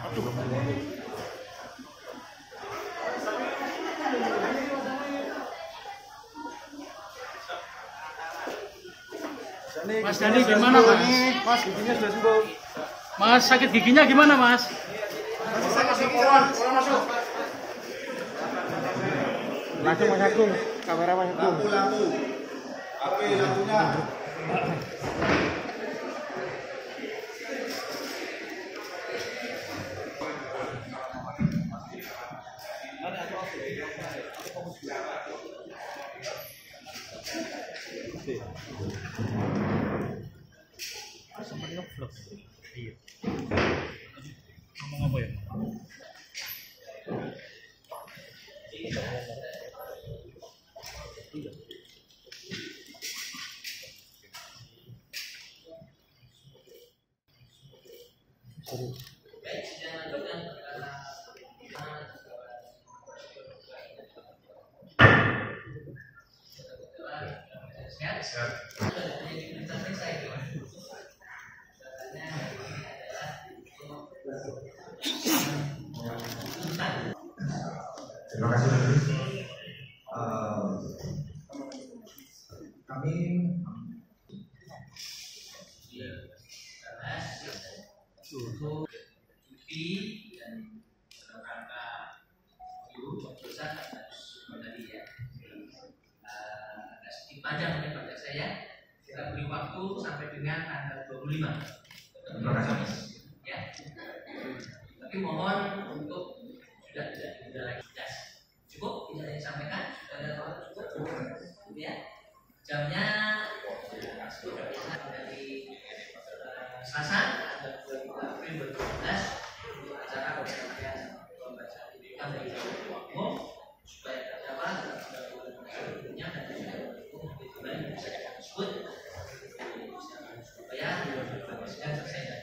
Aduh. Mas Dani gimana mas? Mas giginya sudah sembuh. Mas sakit giginya gimana mas? Masih sakit gigi kawan, kawan masuk. Masuk mau nyakung, kamera mas Agung. Lampu lampu, apa lampunya? Ngomong apa ya? Terima kasih Eh, kami cuti dan rangka itu keputusan harus tadi ya. Agak sedikit panjang ya pada saya kita beri waktu sampai dengan tanggal 25 terima kasih ya tapi mohon untuk sudah tidak lagi 22 April 2019 untuk acara persamaan pembacaan pendidikan dari umum supaya terdapat sebelumnya dan juga bisa kita tersebut supaya segera selesai dan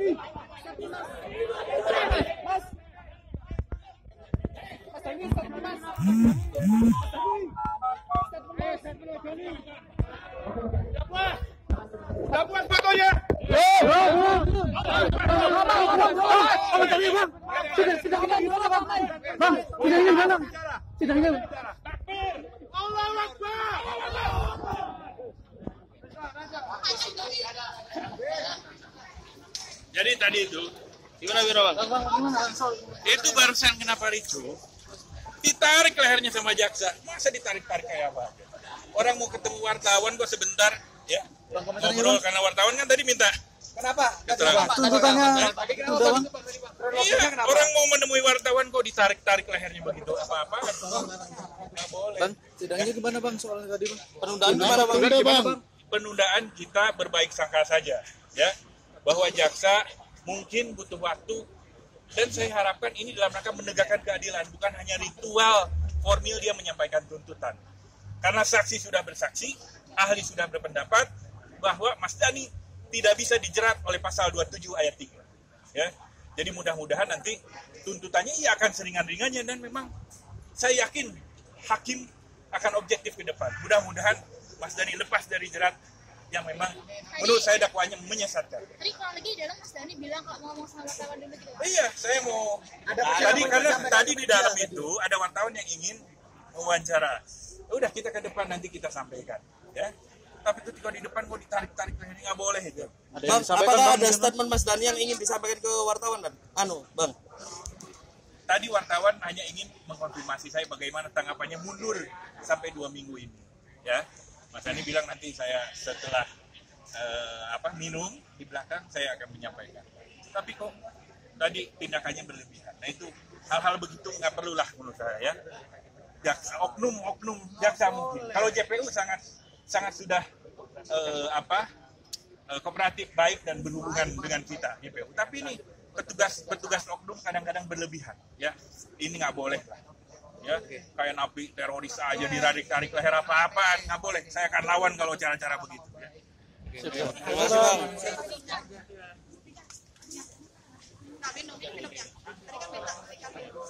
Sini. Mas. Mas ini satu mas. Eh, satu lagi. Dapat. Dapat fotonya. Eh, Tidak, tidak ini gimana, Bang? Bang, tidak ini gimana? Tidak ini. Takbir. Allahu Akbar. Jadi tadi itu, gimana Wiro Bang? Itu barusan kenapa ricu? Ditarik lehernya sama jaksa. Masa ditarik-tarik kayak apa? Orang mau ketemu wartawan kok sebentar, ya. Ngobrol karena wartawan kan tadi minta Kenapa? keterangan. Tuntutannya. Iya, orang mau menemui wartawan kok ditarik-tarik lehernya begitu apa-apa kan? Nggak boleh. Bang, sidangnya gimana bang soal tadi bang? Penundaan? Gimana, bang? Penundaan kita berbaik sangka saja, ya. Bahwa jaksa mungkin butuh waktu dan saya harapkan ini dalam rangka menegakkan keadilan, bukan hanya ritual formil dia menyampaikan tuntutan. Karena saksi sudah bersaksi, ahli sudah berpendapat bahwa Mas Dani tidak bisa dijerat oleh pasal 27 ayat 3. Ya. Jadi mudah-mudahan nanti tuntutannya ia akan seringan-ringannya dan memang saya yakin hakim akan objektif ke depan. Mudah-mudahan Mas Dani lepas dari jerat yang memang menurut saya dakwanya menyesatkan. Tadi kalau lagi di dalam Mas Dani bilang kalau ngomong sama wartawan dulu gitu. Iya, saya mau tadi karena tadi di dalam itu ada wartawan yang ingin mewawancara. Udah kita ke depan nanti kita sampaikan, ya. Tapi ketika di depan mau ditarik-tarik ini nggak boleh itu. Bang, apakah ada statement Mas Dani yang ingin disampaikan ke wartawan dan anu, Bang? Tadi wartawan hanya ingin mengkonfirmasi saya bagaimana tanggapannya mundur sampai dua minggu ini, ya. Mas Dani bilang nanti saya setelah eh, apa minum di belakang saya akan menyampaikan. Tapi kok tadi tindakannya berlebihan. Nah itu hal-hal begitu nggak perlulah menurut saya ya. jaksa oknum oknum jaksa mungkin. Kalau JPU sangat sangat sudah eh, apa eh, kooperatif baik dan berhubungan dengan kita JPU. Tapi ini petugas petugas oknum kadang-kadang berlebihan ya. Ini nggak boleh lah. Ya, kayak napi teroris aja dirarik-tarik leher apa-apaan nggak boleh. Saya akan lawan kalau cara-cara begitu. Ya. Terima kasih bang. Nah, minum, minum ya. Tadi kan minta, tadi kan minum.